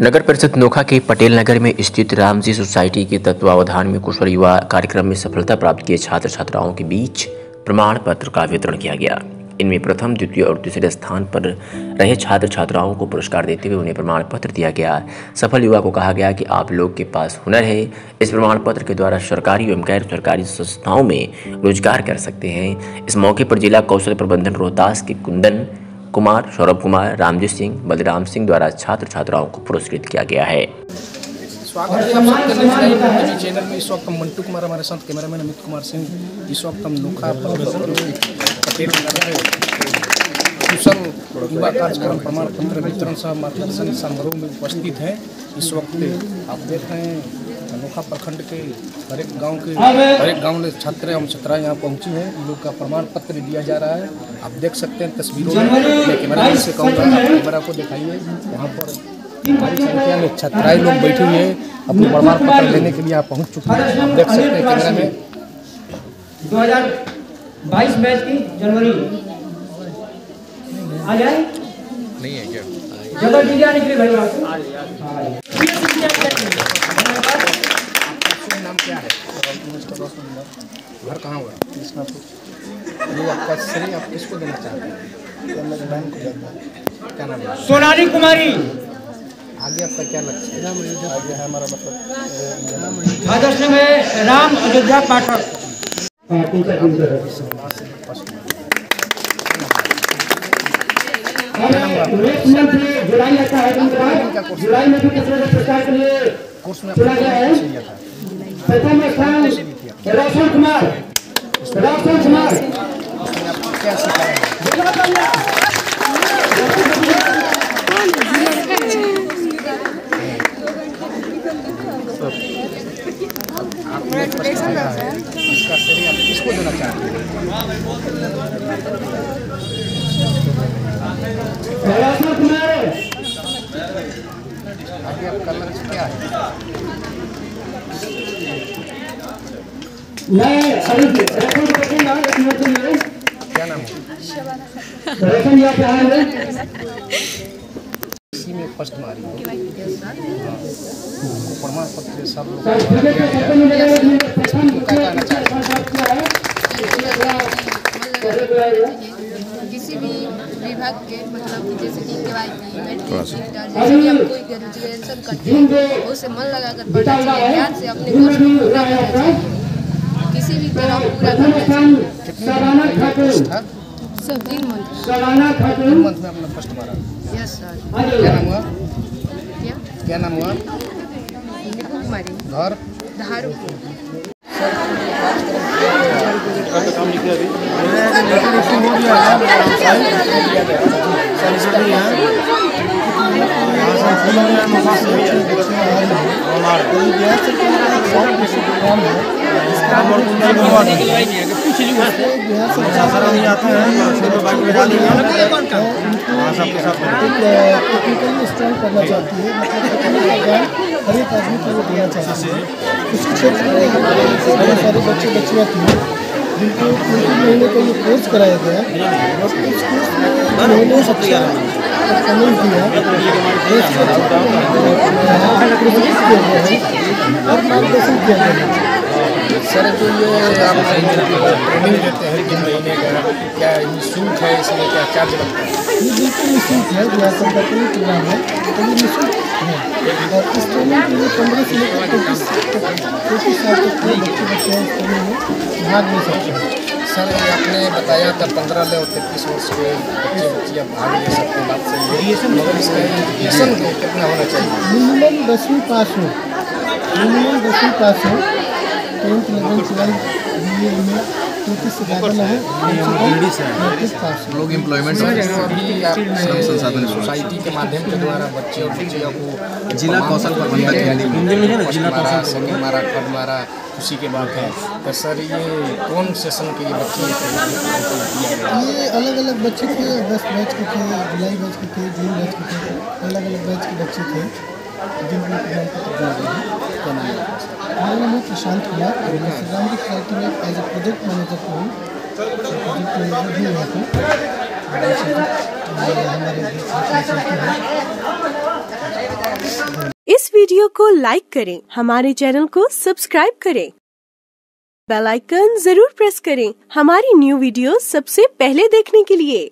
नगर परिषद नोखा के पटेल नगर में स्थित रामजी सोसाइटी के तत्वावधान में कुशल युवा कार्यक्रम में सफलता प्राप्त किए छात्र छात्राओं के बीच प्रमाण पत्र का वितरण किया गया। इनमें प्रथम, द्वितीय और तीसरे स्थान पर रहे छात्र छात्राओं को पुरस्कार देते हुए उन्हें प्रमाण पत्र दिया गया। सफल युवा को कहा गया कि आप लोग के पास हुनर है। इस प्रमाण पत्र के द्वारा सरकारी एवं गैर सरकारी संस्थाओं में रोज़गार कर सकते हैं। इस मौके पर जिला कौशल प्रबंधन रोहतास के कुंदन कुमार, सौरभ कुमार, रामजी सिंह, बलराम सिंह द्वारा छात्र छात्राओं को पुरस्कृत किया गया है। चैनल में इस वक्त हम मंटू कुमार, हमारे साथ कैमरामैन अमित कुमार सिंह, इस वक्त हम नोखा कुशल युवा कार्यक्रम, प्रमाण पत्र वितरण सह मार्गदर्शन समारोह में उपस्थित हैं। इस वक्त आप देख रहे हैं अनोखा प्रखंड के हर एक गाँव के हर एक गाँव में छात्र एवं छात्राएँ यहाँ पहुँची हैं। इन लोग का प्रमाण पत्र दिया जा रहा है। आप देख सकते हैं तस्वीरों में। मैं कैमरा से कहूँगा आप कैमरा को दिखाइए। वहाँ पर संख्या में छात्राएँ लोग बैठी हुई हैं। अपने प्रमाण पत्र लेने के लिए यहाँ पहुँच चुके हैं। आप देख सकते हैं कैमरा में। 2022 बैच की जनवरी। आ जाए? नहीं है क्या? जगह दी जाने के लिए भाई क्या है? घर कहाँ हुआ? कृष्णापुर ये आपका श्रेय आप किसको देना चाहते हैं? क्या नाम है सोनाली कुमारी। आगे आपका क्या लक्ष्य है? आगे है हमारा मतलब आदर्श में राम अयोध्या पाठक जुलाई आता है जुलाई में भी किसी प्रकार के लिए चुना गया है प्रथम स्थान रोशन कुमार रोशन कुमार इसका आप किसको देना चाहते हैं कुमार आगे आपका लक्ष्य क्या है मैं को एक मिनट के लिए क्या नाम है इसी में फ़र्स्ट मारी हाँ। प्रमाण पत्र सब लोग सर क्रिकेट के क्षेत्र में मेरे लिए प्रथम क्या कहना चाहते हैं किया है किसी भी विभाग के मतलब जैसे कि कोई ग्रेजुएशन करते हैं उसे मन लगा कर पढ़ना चाहिए ध्यान से अपने कोर्स को पूरा करना चाहिए प्रथम स्थान सराना खातून था सब दिन मंथ। सराना खातून मंथ। में अपना फ़र्स्ट मारा यस सर क्या नाम हुआ? क्या? क्या नाम हुआ? कुमारी। घर धारू। है मतलब टेक्निकल ज्ञान हर एक आदमी को देना चाहती है इसी क्षेत्र में हमारे सारे बच्चे बच्चियाँ थी जिनको तीन महीने का ये कोर्स कराया गया और उस कोर्स में उन्होंने अच्छा परफॉर्मेंस दिया किया गया है और मार्गदर्शन किया गया है सर जो ये आप ट्रेनिंग देते हैं तीन महीने का क्या निःशुल्क है इसमें क्या चार्ज लगता है? ये बिल्कुल निःशुल्क है बिहार सरकार का प्रोग्राम है तो ये निःशुल्क है। और इस ट्रेनिंग के लिए पंद्रह से लेकर पैंतीस पैंतीस साल तक के बच्चे बच्चे इस में भाग ले सकते। हैं सर ये आपने बताया था पंद्रह और तैंतीस वर्ष के बच्चे बच्चियाँ भाग ले सकते हैं बात से है। मगर इसका एजुकेशन कितना होना चाहिए? मिनिमम दसवीं पास हो। मिनिमम दसवीं पास हो। Tenth eleven twelfth B A में हो। हो। लोग एम्प्लॉयमेंट श्रम संसाधन सोसाइटी के माध्यम के द्वारा बच्चे और बच्चियों को जिला कौशल प्रबंधक जिला मारा सेकंड मारा खुशी के बाद है। तो सर ये कौन सेशन के ये बच्चे ये अलग अलग बच्चे थे। अगस्त बैच के थे जुलाई बैच के थे जून बैच के थे। अलग अलग बैच के बच्चे थे। जिनको मेरा नाम है प्रशांत कुमार और मैं एज ए प्रोजेक्ट मैनेजर को हूँ प्रोजेक्ट मैनेजर भी हैं। वीडियो को लाइक करें, हमारे चैनल को सब्सक्राइब करें बेल आइकन ज़रूर प्रेस करें, हमारी न्यू वीडियो सबसे पहले देखने के लिए